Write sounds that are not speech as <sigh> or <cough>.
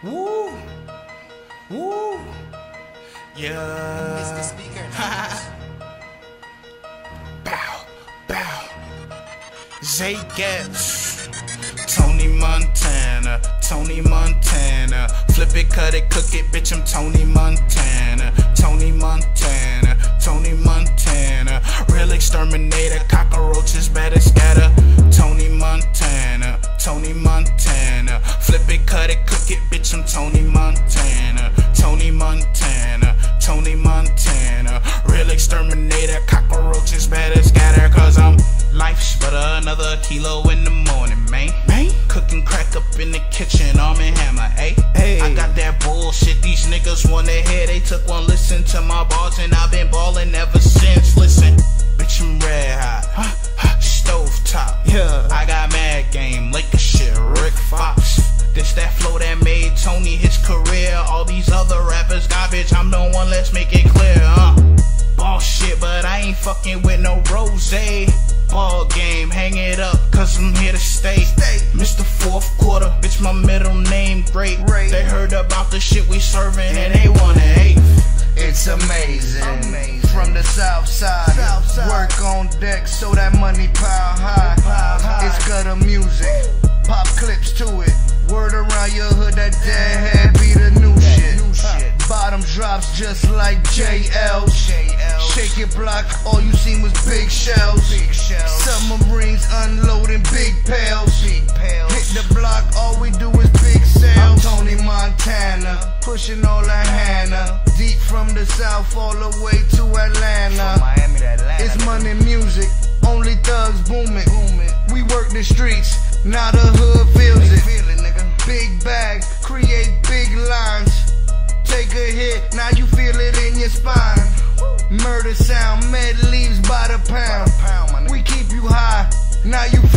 Woo. Woo. Yeah. Mr. Speaker. <laughs> bow. Bow. Zay Getz. Tony Montana. Tony Montana. Flip it, cut it, cook it, bitch. I'm Tony Montana. Tony Montana. Tony Montana. Real exterminator. Cockroaches exterminator. Cockroaches better scatter. Cause I'm life's but another kilo in the morning, man. Man. Cooking crack up in the kitchen, arm and hammer, ayy. Hey. I got that bullshit these niggas wanna hear. They took one listen to my bars and I've been ballin' ever since. Listen, bitch, I'm red hot. Stove top. Yeah. I got mad game, Lakers shit, Rick Fox. This that flow that made Tony his career. All these other rappers garbage. I'm the one, let's make it clear, fucking with no rose. Ball game, hang it up, cause I'm here to stay. Mr. Fourth Quarter, bitch, my middle name great. They heard about the shit we serving and they wanna hate. It's amazing. Amazing. From the south side. South side. Work on deck so that money pile high. Pile high. It's gutter music. Pop clips to it. Word around your hood that deadhead Your block, all you seen was big shells. Big shells. Submarines unloading big pails. Big pails. Hit the block, all we do is big sales. I'm Tony Montana, pushing all the Hannah. Deep from the south all the way to Atlanta. Miami to Atlanta. It's money music, only thugs booming. We work the streets, now the hood feels it. Feel it, nigga. Big bag, create big lines. Take a hit, now you feel it in your spine. Murder sound, med leaves by the pound. We keep you high, now you